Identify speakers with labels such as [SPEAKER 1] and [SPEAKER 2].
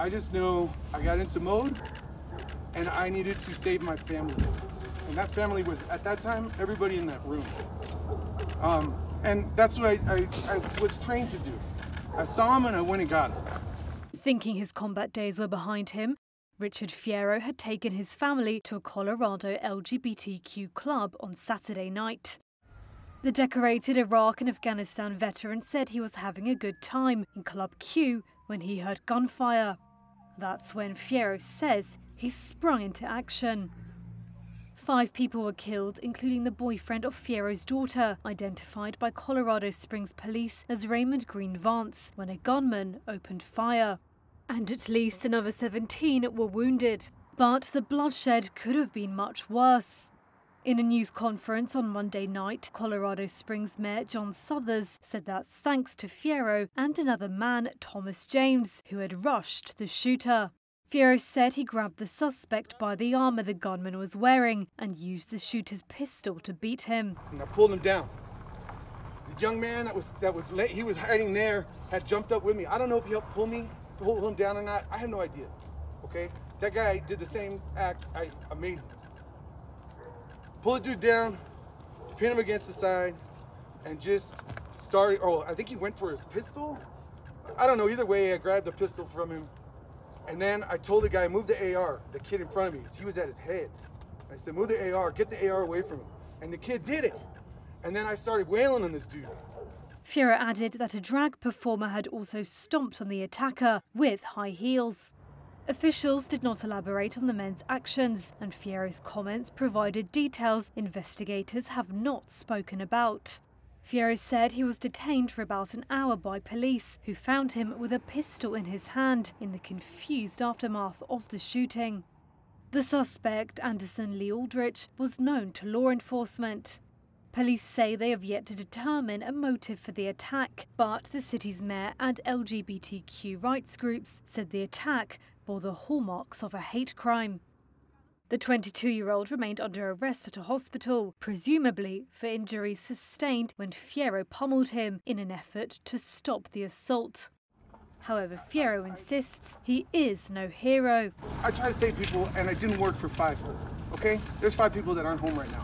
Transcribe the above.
[SPEAKER 1] I just know I got into mode and I needed to save my family. And that family was, at that time, everybody in that room. Um, and that's what I, I, I was trained to do. I saw him and I went and got him.
[SPEAKER 2] Thinking his combat days were behind him, Richard Fierro had taken his family to a Colorado LGBTQ club on Saturday night. The decorated Iraq and Afghanistan veteran said he was having a good time in Club Q when he heard gunfire. That's when Fierro says he sprung into action. Five people were killed, including the boyfriend of Fierro's daughter, identified by Colorado Springs police as Raymond Green Vance, when a gunman opened fire. And at least another 17 were wounded. But the bloodshed could have been much worse. In a news conference on Monday night, Colorado Springs Mayor John Suthers said that's thanks to Fierro and another man, Thomas James, who had rushed the shooter. Fierro said he grabbed the suspect by the armor the gunman was wearing and used the shooter's pistol to beat him.
[SPEAKER 1] And I pulled him down. The young man that was that was late, he was hiding there, had jumped up with me. I don't know if he helped pull me, pull him down or not. I have no idea. Okay, that guy did the same act. I amazing pull the dude down, pin him against the side, and just start. Oh, I think he went for his pistol. I don't know. Either way, I grabbed the pistol from him, and then I told the guy, move the AR. The kid in front of me, he was at his head. I said, move the AR, get the AR away from him. And the kid did it. And then I started wailing on this dude.
[SPEAKER 2] Fierro added that a drag performer had also stomped on the attacker with high heels. Officials did not elaborate on the men's actions, and Fierro's comments provided details investigators have not spoken about. Fierro said he was detained for about an hour by police, who found him with a pistol in his hand in the confused aftermath of the shooting. The suspect, Anderson Lee Aldrich, was known to law enforcement. Police say they have yet to determine a motive for the attack, but the city's mayor and LGBTQ rights groups said the attack bore the hallmarks of a hate crime. The 22 year old remained under arrest at a hospital, presumably for injuries sustained when Fierro pummeled him in an effort to stop the assault. However, Fierro insists he is no hero.
[SPEAKER 1] I try to save people, and it didn't work for five. Okay? There's five people that aren't home right now.